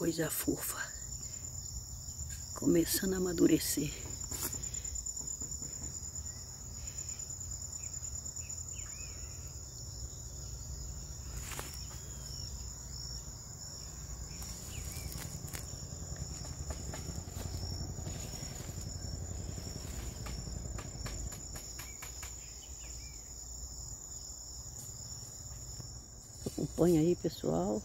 coisa fofa. Começando a amadurecer. Acompanha aí, pessoal.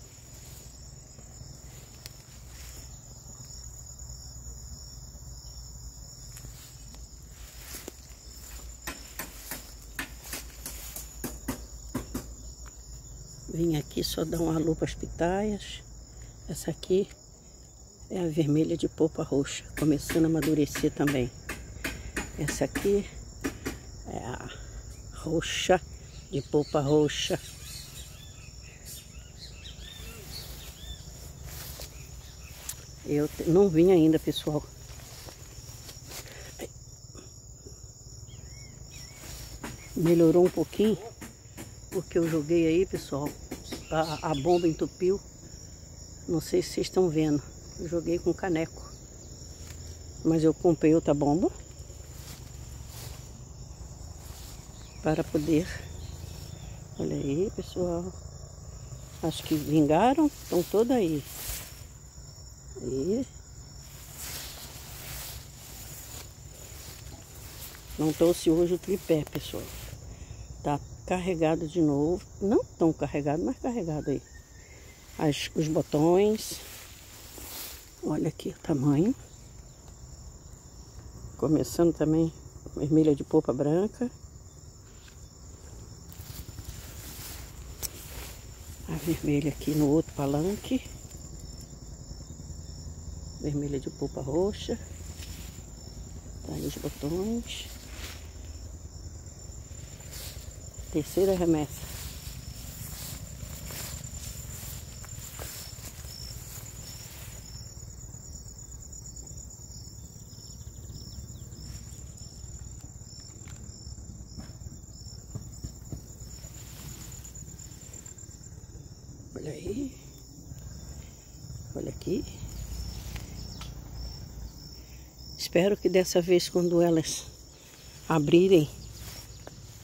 Vim aqui só dar um alô para as pitaias. Essa aqui é a vermelha de polpa roxa, começando a amadurecer também. Essa aqui é a roxa de polpa roxa. Eu não vim ainda, pessoal. Melhorou um pouquinho, porque eu joguei aí, pessoal. A, a bomba entupiu. Não sei se vocês estão vendo. Eu joguei com caneco. Mas eu comprei outra bomba. Para poder... Olha aí, pessoal. Acho que vingaram. Estão todas aí. Aí. Não trouxe hoje o tripé, pessoal. Tá carregado de novo. Não tão carregado, mas carregado aí. As, os botões. Olha aqui o tamanho. Começando também vermelha de polpa branca. A vermelha aqui no outro palanque vermelha de polpa roxa. Tá aí os botões. Terceira remessa. Olha aí. Olha aqui. Espero que dessa vez, quando elas abrirem,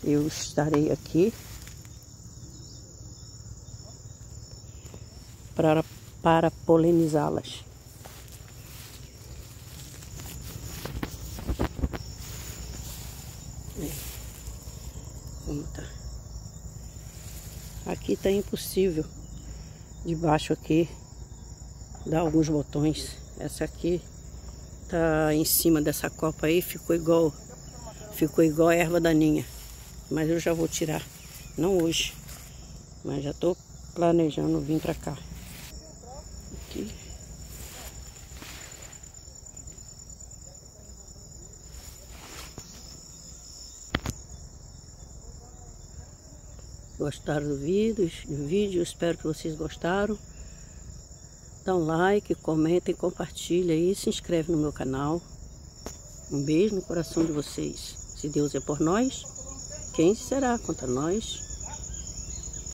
eu estarei aqui para, para polinizá-las. Tá. Aqui tá impossível. Debaixo aqui dá alguns botões. Essa aqui tá em cima dessa copa aí, ficou igual, ficou igual a erva daninha. Mas eu já vou tirar, não hoje, mas já tô planejando vir pra cá. Aqui. Gostaram do vídeo, do vídeo, espero que vocês gostaram. Dá um like, comentem, compartilha aí, se inscreve no meu canal. Um beijo no coração de vocês. Se Deus é por nós, quem será contra nós?